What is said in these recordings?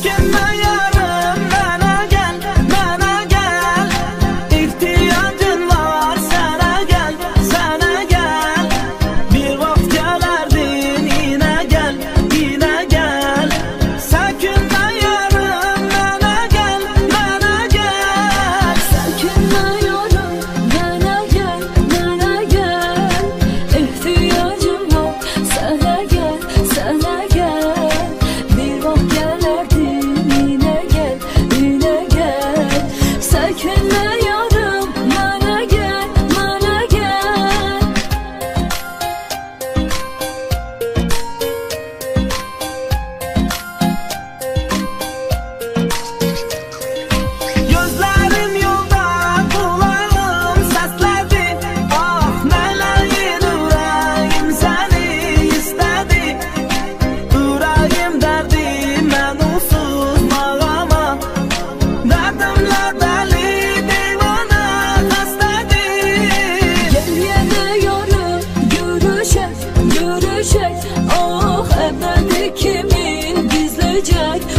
Can I? olacak.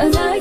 Cause I